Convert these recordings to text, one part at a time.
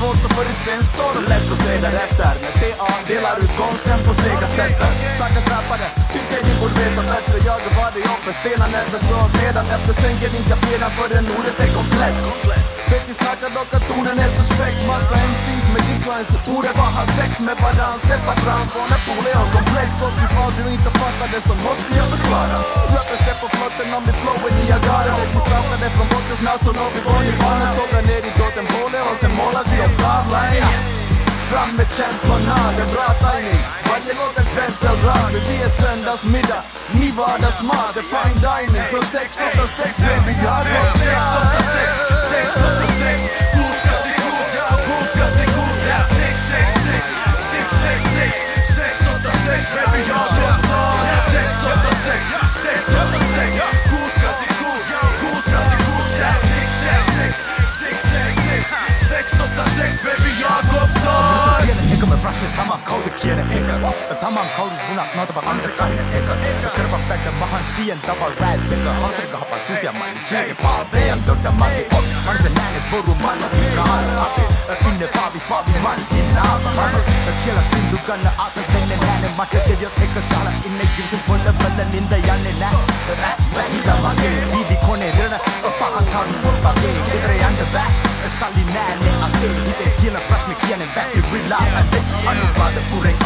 Svårt att förutse. En lätt att se därefter. När TA delar ut konsten på sega sättet Stackars rappare, tycker ni borde veta bättre. Jag har varit uppe sena nätter så redan efter sängen inte pinan förrän ordet är komplett. Betty snackar dock att orden är suspekt. Massa MCs med declines så borde bara ha sex med varann. Släppa fram från Napoleon-komplex Och ifall du inte fattar det så måste jag förklara. Rappers är på flotten om mitt flow är Niagara. Vet vi startade från botten snart så når vi vår nirvana Sågar ner i på det och sen Fram med känslorna, det är bra timing Varje låt är penselrad, vi är söndagsmiddag Ni vardagsmat, det är fine dining Från 686 baby, jag har gått 686 686, Haman kauru punat naatava andekahinen eka eka. Kervan päitä mahan sien tavan väet teka. Haserka hapan suhtia mani jee. Paa vean tota mati on. Kansen äänen poru manna kika alla ape Kynne paavi paavi mani inna aava mama Kiela sindu kanna aata tennen äänen matete Jo teka kala inne kirsun polla välillä ninda janne nää Äs vähitä magee Viivi kone rinna Pahan kaunu murpagee Kedre jäntä vää Salli nää ne agee Ite tiellä prasme kienen väki Rilaa ante Anuvaada puren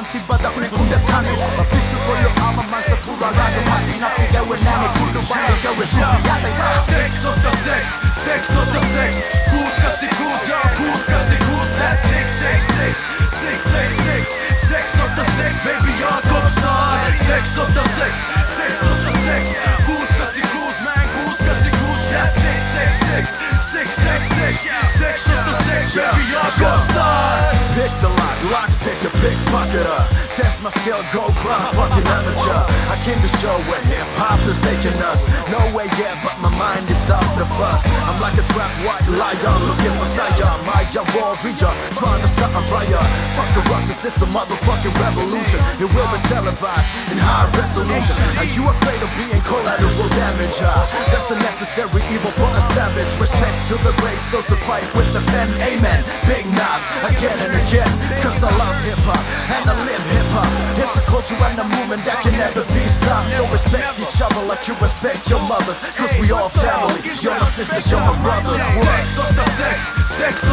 शांति बदकने कुंड थाने पिसु कोलो आमा मांसा पूरा राग माती नापी गवे नाने कुंडु बांधे गवे सुस्ती याते Sex of the sex, sex of the sex. Kuz ka si kuz, ja kuz ka si kuz That six, six, six, six, six, six. Sex of the sex, baby ja kopstar Sex of the sex, sex of the sex. Kuz ka si kuz, man? Kuz ka si kuz That six, six, six, six, six, six. Sex of the sex, baby ja kopstar Pick the lock, lock Máquina. Test my skill, go climb, fucking amateur. I came to show where hip hop is taking us. No way yet, but my mind is out the fuss. I'm like a trap white liar, looking for Sire. My warrior, trying to start a fire. Fuck rock, this is a motherfucking revolution. It will be televised in high resolution. Are you afraid of being collateral damage? Uh, that's a necessary evil for a savage. Respect to the greats, those who fight with the pen. Amen. Big Nas, again and again. Cause I love hip hop and I live hip hop. It's a culture and a movement that can never be stopped. So respect each other like you respect your mothers. Cause we all family. You're my sisters, you're my brothers. 686, 686, kos sex, se